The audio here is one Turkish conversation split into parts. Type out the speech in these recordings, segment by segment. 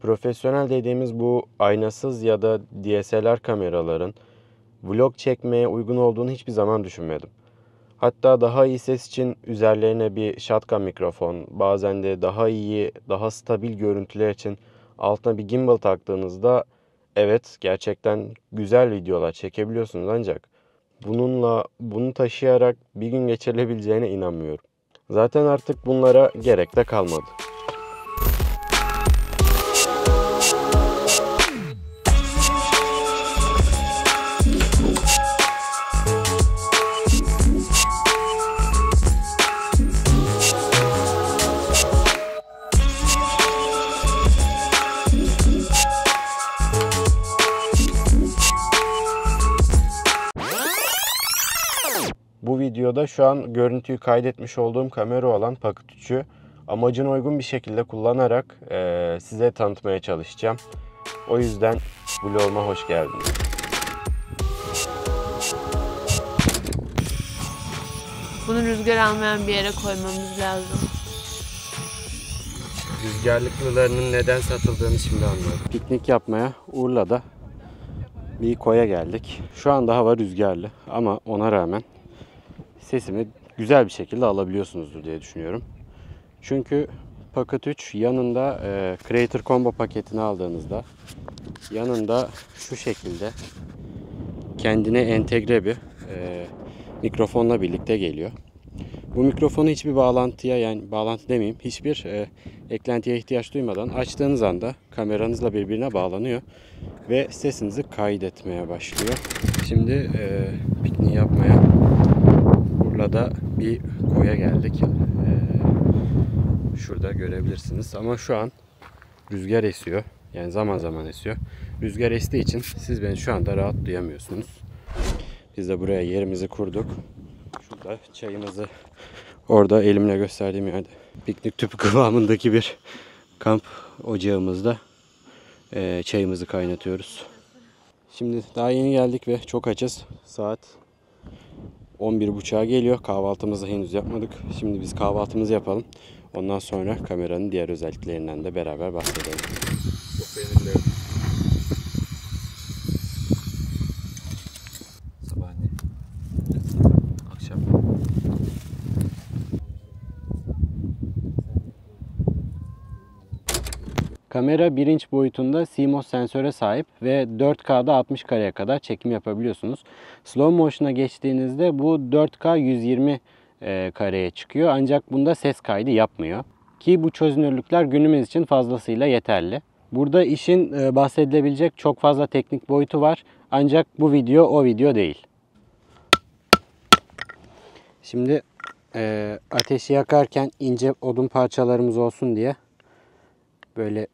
Profesyonel dediğimiz bu aynasız ya da DSLR kameraların vlog çekmeye uygun olduğunu hiçbir zaman düşünmedim. Hatta daha iyi ses için üzerlerine bir shotgun mikrofon, bazen de daha iyi, daha stabil görüntüler için altına bir gimbal taktığınızda evet gerçekten güzel videolar çekebiliyorsunuz ancak bununla bunu taşıyarak bir gün geçirilebileceğine inanmıyorum. Zaten artık bunlara gerek de kalmadı. Videoda şu an görüntüyü kaydetmiş olduğum kamera olan Pocket 3'ü amacına uygun bir şekilde kullanarak eee, size tanıtmaya çalışacağım. O yüzden vloguma hoş geldiniz. Bunu rüzgar almayan bir yere koymamız lazım. Rüzgarlıklılarının neden satıldığını şimdi anlıyorum. Piknik yapmaya Urla'da bir koya geldik. Şu anda hava rüzgarlı ama ona rağmen sesimi güzel bir şekilde alabiliyorsunuzdur diye düşünüyorum. Çünkü Pocket 3 yanında e, Creator Combo paketini aldığınızda yanında şu şekilde kendine entegre bir e, mikrofonla birlikte geliyor. Bu mikrofonu hiçbir bağlantıya yani bağlantı demeyeyim hiçbir e, eklentiye ihtiyaç duymadan açtığınız anda kameranızla birbirine bağlanıyor ve sesinizi kaydetmeye başlıyor. Şimdi e, pikniği yapmaya Urla'da bir koya geldik. E, şurada görebilirsiniz ama şu an rüzgar esiyor. Yani zaman zaman esiyor. Rüzgar estiği için siz beni şu anda rahat duyamıyorsunuz. Biz de buraya yerimizi kurduk. Şurada çayımızı orada elimle gösterdiğim yerde piknik tüpü kıvamındaki bir kamp ocağımızda eee, çayımızı kaynatıyoruz. Şimdi daha yeni geldik ve çok açız. Saat 11.30'a geliyor. Kahvaltımızı henüz yapmadık. Şimdi biz kahvaltımızı yapalım. Ondan sonra kameranın diğer özelliklerinden de beraber bahsedelim. Sabahleyin. Kamera 1 inç boyutunda CMOS sensöre sahip ve 4K'da 60 kareye kadar çekim yapabiliyorsunuz. Slow motion'a geçtiğinizde bu 4K 120 e, kareye çıkıyor ancak bunda ses kaydı yapmıyor. Ki bu çözünürlükler günümüz için fazlasıyla yeterli. Burada işin e, bahsedilebilecek çok fazla teknik boyutu var ancak bu video o video değil. Şimdi e, ateşi yakarken ince odun parçalarımız olsun diye böyle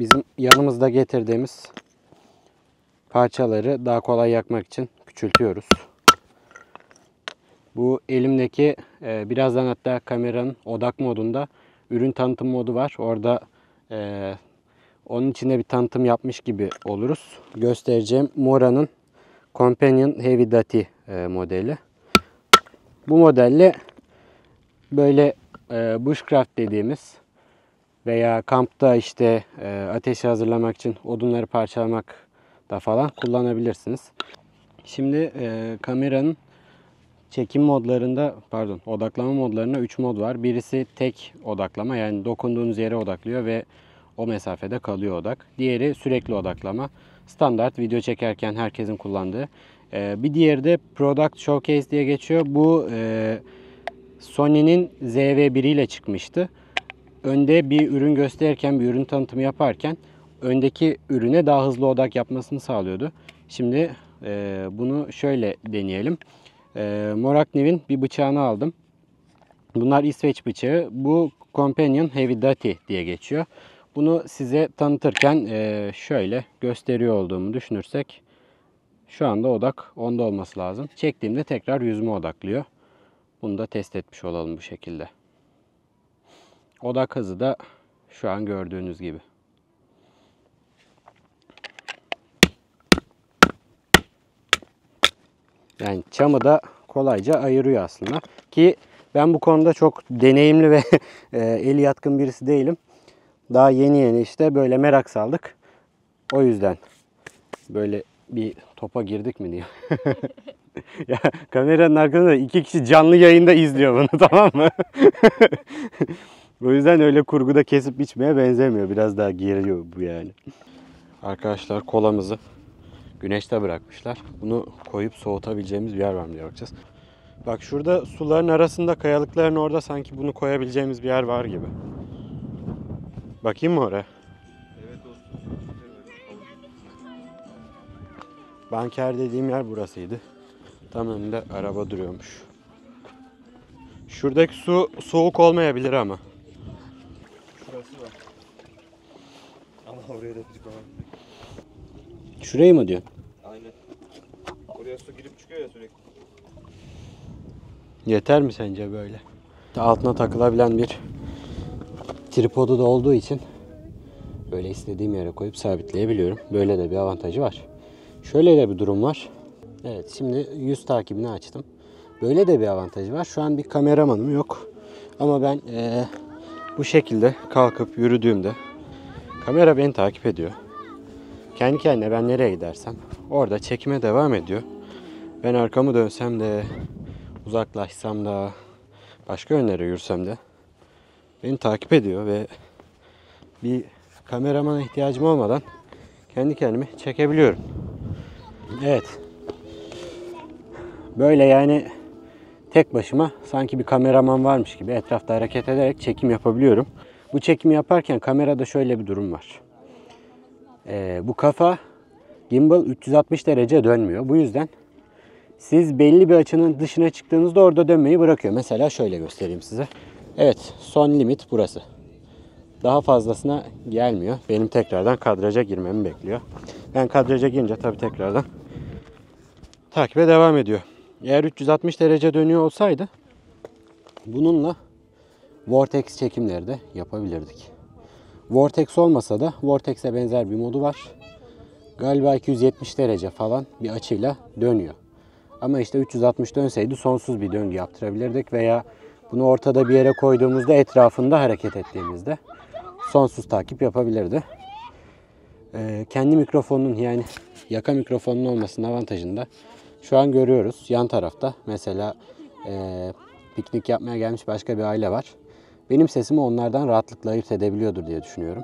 bizim yanımızda getirdiğimiz parçaları daha kolay yakmak için küçültüyoruz. Bu elimdeki e, birazdan hatta kameranın odak modunda ürün tanıtım modu var. Orada e, onun içinde bir tanıtım yapmış gibi oluruz. Göstereceğim Mora'nın Companion Heavy Duty e, modeli. Bu modelle böyle e, bushcraft dediğimiz veya kampta işte e, ateşi hazırlamak için odunları parçalamak da falan kullanabilirsiniz. Şimdi e, kameranın çekim modlarında pardon odaklama modlarında 3 mod var. Birisi tek odaklama yani dokunduğunuz yere odaklıyor ve o mesafede kalıyor odak. Diğeri sürekli odaklama. Standart video çekerken herkesin kullandığı. E, bir diğeri de Product Showcase diye geçiyor. Bu e, Sony'nin ZV1 ile çıkmıştı önde bir ürün gösterirken, bir ürün tanıtımı yaparken öndeki ürüne daha hızlı odak yapmasını sağlıyordu. Şimdi e, bunu şöyle deneyelim. E, Morakniv'in bir bıçağını aldım. Bunlar İsveç bıçağı. Bu Companion Heavy Duty diye geçiyor. Bunu size tanıtırken e, şöyle gösteriyor olduğumu düşünürsek şu anda odak onda olması lazım. Çektiğimde tekrar yüzüme odaklıyor. Bunu da test etmiş olalım bu şekilde. Odak hızı da şu an gördüğünüz gibi. Yani çamı da kolayca ayırıyor aslında. Ki ben bu konuda çok deneyimli ve e, eli yatkın birisi değilim. Daha yeni yeni işte böyle merak saldık. O yüzden böyle bir topa girdik mi diye. ya kameranın arkasında iki kişi canlı yayında izliyor bunu tamam mı? O yüzden öyle kurguda kesip biçmeye benzemiyor. Biraz daha geriyor bu yani. Arkadaşlar kolamızı güneşte bırakmışlar. Bunu koyup soğutabileceğimiz bir yer var mı diye bakacağız. Bak şurada suların arasında kayalıkların orada sanki bunu koyabileceğimiz bir yer var gibi. Bakayım mı oraya? Evet dostum. Banker dediğim yer burasıydı. Tam önünde araba duruyormuş. Şuradaki su soğuk olmayabilir ama. Şurası var. Ama oraya da gıcık olan. Şurayı mı diyorsun? Aynen. Oraya su girip çıkıyor ya sürekli. Yeter mi sence böyle? Altına takılabilen bir tripodu da olduğu için böyle istediğim yere koyup sabitleyebiliyorum. Böyle de bir avantajı var. Şöyle de bir durum var. Evet şimdi yüz takibini açtım. Böyle de bir avantajı var. Şu an bir kameramanım yok. Ama ben eee, bu şekilde kalkıp yürüdüğümde kamera beni takip ediyor. Kendi kendine ben nereye gidersem orada çekime devam ediyor. Ben arkamı dönsem de uzaklaşsam da başka yönlere yürüsem de beni takip ediyor ve bir kameramana ihtiyacım olmadan kendi kendimi çekebiliyorum. Evet. Böyle yani tek başıma sanki bir kameraman varmış gibi etrafta hareket ederek çekim yapabiliyorum. Bu çekimi yaparken kamerada şöyle bir durum var. Ee, bu kafa gimbal 360 derece dönmüyor. Bu yüzden siz belli bir açının dışına çıktığınızda orada dönmeyi bırakıyor. Mesela şöyle göstereyim size. Evet son limit burası. Daha fazlasına gelmiyor. Benim tekrardan kadraja girmemi bekliyor. Ben kadraja girince tabii tekrardan takibe devam ediyor. Eğer 360 derece dönüyor olsaydı bununla Vortex çekimleri de yapabilirdik. Vortex olmasa da Vortex'e benzer bir modu var. Galiba 270 derece falan bir açıyla dönüyor. Ama işte 360 dönseydi sonsuz bir döngü yaptırabilirdik veya bunu ortada bir yere koyduğumuzda etrafında hareket ettiğimizde sonsuz takip yapabilirdi. Ee, kendi mikrofonun yani yaka mikrofonun olmasının avantajında şu an görüyoruz yan tarafta mesela e, piknik yapmaya gelmiş başka bir aile var. Benim sesimi onlardan rahatlıkla ayırt edebiliyordur diye düşünüyorum.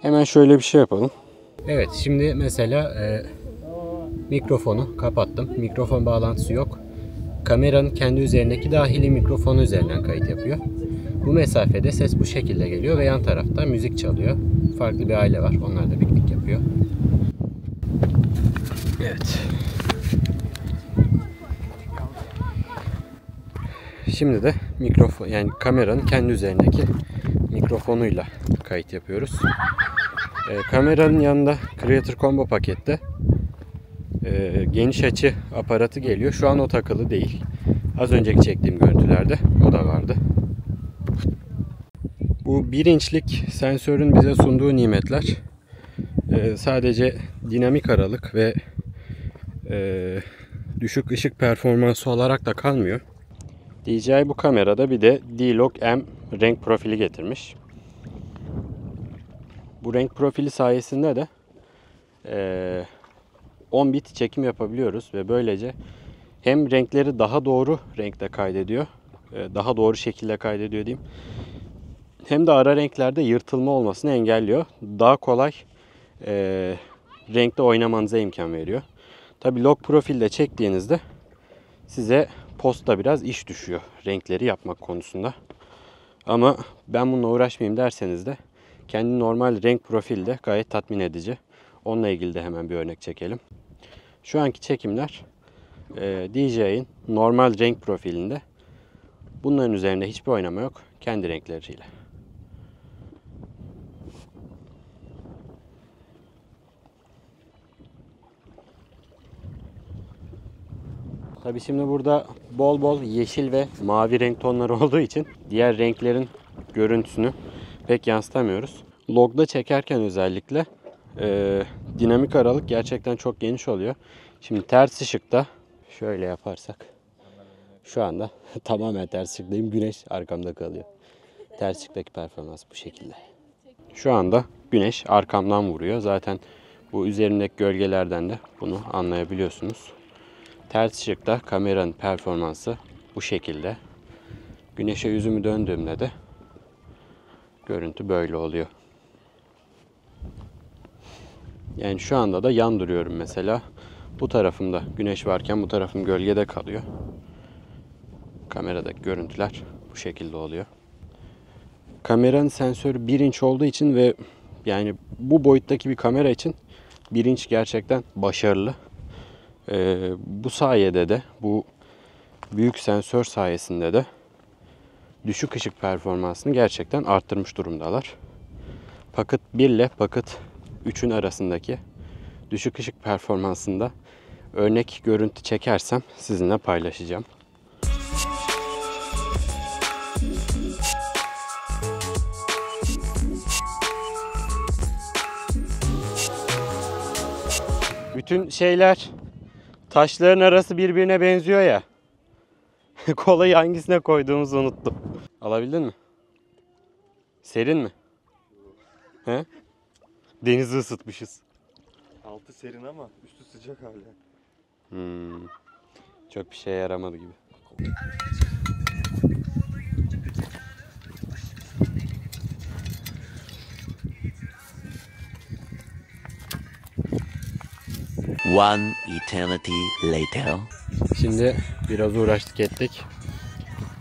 Hemen şöyle bir şey yapalım. Evet şimdi mesela e, mikrofonu kapattım. Mikrofon bağlantısı yok. Kameranın kendi üzerindeki dahili mikrofonu üzerinden kayıt yapıyor. Bu mesafede ses bu şekilde geliyor ve yan tarafta müzik çalıyor. Farklı bir aile var. Onlar da piknik yapıyor. Evet. Şimdi de mikrofon yani kameranın kendi üzerindeki mikrofonuyla kayıt yapıyoruz. Ee, kameranın yanında Creator Combo pakette e, geniş açı aparatı geliyor. Şu an o takılı değil. Az önceki çektiğim görüntülerde o da vardı. Bu 1 inçlik sensörün bize sunduğu nimetler e, sadece dinamik aralık ve e, düşük ışık performansı olarak da kalmıyor. DJI bu kamerada bir de D-Log M renk profili getirmiş. Bu renk profili sayesinde de e, 10 bit çekim yapabiliyoruz ve böylece hem renkleri daha doğru renkte kaydediyor, e, daha doğru şekilde kaydediyor diyeyim. Hem de ara renklerde yırtılma olmasını engelliyor. Daha kolay e, renkte oynamanıza imkan veriyor. Tabi log profilde çektiğinizde size posta biraz iş düşüyor renkleri yapmak konusunda. Ama ben bununla uğraşmayayım derseniz de kendi normal renk profilde gayet tatmin edici. Onunla ilgili de hemen bir örnek çekelim. Şu anki çekimler e, DJ'in normal renk profilinde. Bunların üzerinde hiçbir oynama yok. Kendi renkleriyle. Tabi şimdi burada bol bol yeşil ve mavi renk tonları olduğu için diğer renklerin görüntüsünü pek yansıtamıyoruz. Logda çekerken özellikle e, dinamik aralık gerçekten çok geniş oluyor. Şimdi ters ışıkta şöyle yaparsak şu anda tamamen ters ışıktayım. Güneş arkamda kalıyor. Ters ışıktaki performans bu şekilde. Şu anda güneş arkamdan vuruyor. Zaten bu üzerindeki gölgelerden de bunu anlayabiliyorsunuz. Ters ışıkta kameranın performansı bu şekilde. Güneşe yüzümü döndüğümde de görüntü böyle oluyor. Yani şu anda da yan duruyorum mesela. Bu tarafımda güneş varken bu tarafım gölgede kalıyor. Kameradaki görüntüler bu şekilde oluyor. Kameranın sensörü 1 inç olduğu için ve yani bu boyuttaki bir kamera için 1 inç gerçekten başarılı. Ee, bu sayede de bu büyük sensör sayesinde de düşük ışık performansını gerçekten arttırmış durumdalar. Pocket 1 ile Pocket 3'ün arasındaki düşük ışık performansında örnek görüntü çekersem sizinle paylaşacağım. Bütün şeyler taşların arası birbirine benziyor ya. Kolayı hangisine koyduğumuzu unuttum. Alabildin mi? Serin mi? He? Denizi ısıtmışız. Altı serin ama üstü sıcak hala. Hmm. Çok bir şeye yaramadı gibi. One eternity later. Şimdi biraz uğraştık ettik.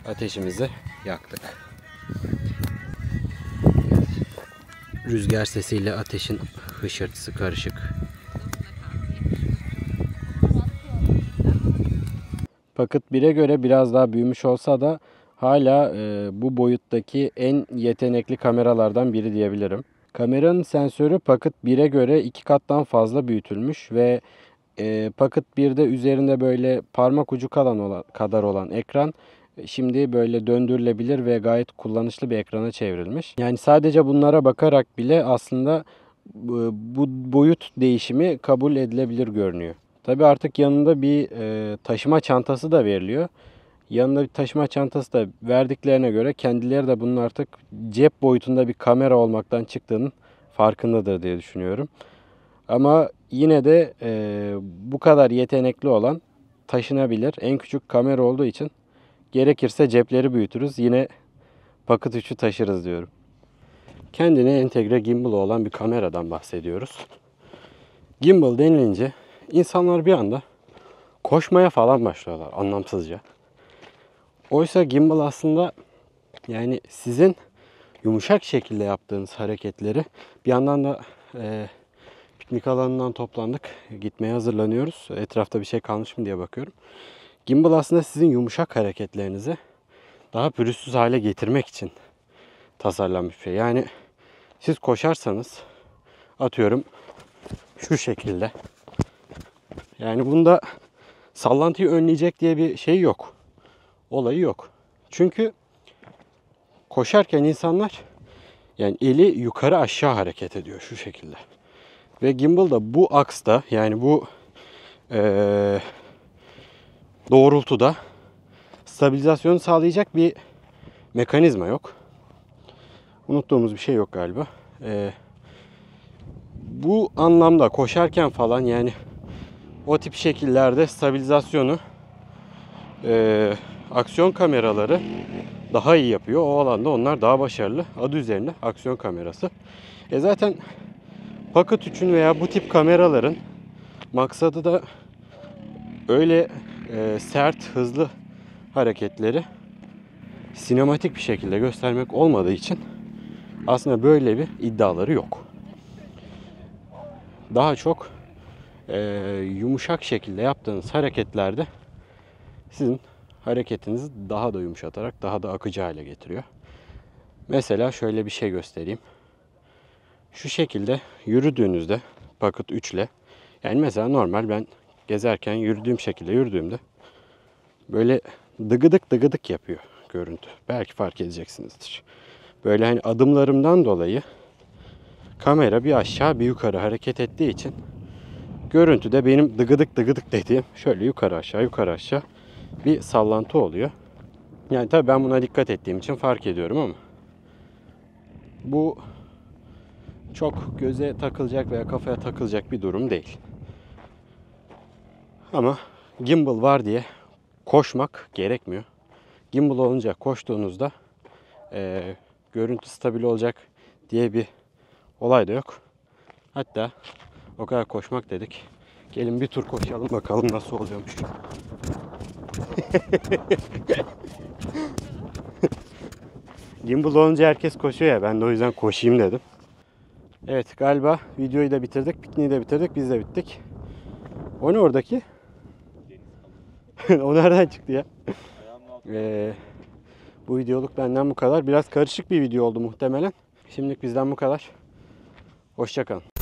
Ateşimizi yaktık. Rüzgar sesiyle ateşin hışırtısı karışık. Pocket 1'e göre biraz daha büyümüş olsa da hala e, bu boyuttaki en yetenekli kameralardan biri diyebilirim. Kameranın sensörü Pocket 1'e göre iki kattan fazla büyütülmüş ve e, Pocket 1'de üzerinde böyle parmak ucu kalan olan, kadar olan ekran e, şimdi böyle döndürülebilir ve gayet kullanışlı bir ekrana çevrilmiş. Yani sadece bunlara bakarak bile aslında bu, bu boyut değişimi kabul edilebilir görünüyor. Tabi artık yanında bir e, taşıma çantası da veriliyor. Yanında bir taşıma çantası da verdiklerine göre kendileri de bunun artık cep boyutunda bir kamera olmaktan çıktığının farkındadır diye düşünüyorum. Ama yine de e, bu kadar yetenekli olan taşınabilir. En küçük kamera olduğu için gerekirse cepleri büyütürüz. Yine Pocket 3'ü taşırız diyorum. Kendine entegre gimbal olan bir kameradan bahsediyoruz. Gimbal denilince insanlar bir anda koşmaya falan başlıyorlar anlamsızca. Oysa gimbal aslında yani sizin yumuşak şekilde yaptığınız hareketleri bir yandan da e, piknik alanından toplandık. Gitmeye hazırlanıyoruz. Etrafta bir şey kalmış mı diye bakıyorum. Gimbal aslında sizin yumuşak hareketlerinizi daha pürüzsüz hale getirmek için tasarlanmış bir şey. Yani siz koşarsanız atıyorum şu şekilde. Yani bunda sallantıyı önleyecek diye bir şey yok. Olayı yok. Çünkü koşarken insanlar yani eli yukarı aşağı hareket ediyor şu şekilde. Ve gimbal da bu aksta yani bu eee doğrultuda stabilizasyonu sağlayacak bir mekanizma yok. Unuttuğumuz bir şey yok galiba. Ee, bu anlamda koşarken falan yani o tip şekillerde stabilizasyonu e, aksiyon kameraları daha iyi yapıyor. O alanda onlar daha başarılı. Adı üzerinde aksiyon kamerası. E zaten Pocket 3'ün veya bu tip kameraların maksadı da öyle e, sert, hızlı hareketleri sinematik bir şekilde göstermek olmadığı için aslında böyle bir iddiaları yok. Daha çok e, yumuşak şekilde yaptığınız hareketlerde sizin hareketinizi daha da yumuşatarak daha da akıcı hale getiriyor. Mesela şöyle bir şey göstereyim. Şu şekilde yürüdüğünüzde Pocket 3 ile yani mesela normal ben gezerken yürüdüğüm şekilde yürüdüğümde böyle dıgıdık dıgıdık yapıyor görüntü. Belki fark edeceksinizdir. Böyle hani adımlarımdan dolayı kamera bir aşağı bir yukarı hareket ettiği için görüntüde benim dıgıdık dıgıdık dediğim şöyle yukarı aşağı yukarı aşağı bir sallantı oluyor. Yani tabii ben buna dikkat ettiğim için fark ediyorum ama bu çok göze takılacak veya kafaya takılacak bir durum değil. Ama gimbal var diye koşmak gerekmiyor. Gimbal olunca koştuğunuzda eee, görüntü stabil olacak diye bir olay da yok. Hatta o kadar koşmak dedik. Gelin bir tur koşalım bakalım nasıl oluyormuş. Gimbal olunca herkes koşuyor ya ben de o yüzden koşayım dedim. Evet galiba videoyu da bitirdik, pikniği de bitirdik, biz de bittik. O ne oradaki? o nereden çıktı ya? Ee, bu videoluk benden bu kadar. Biraz karışık bir video oldu muhtemelen. Şimdilik bizden bu kadar. Hoşçakalın.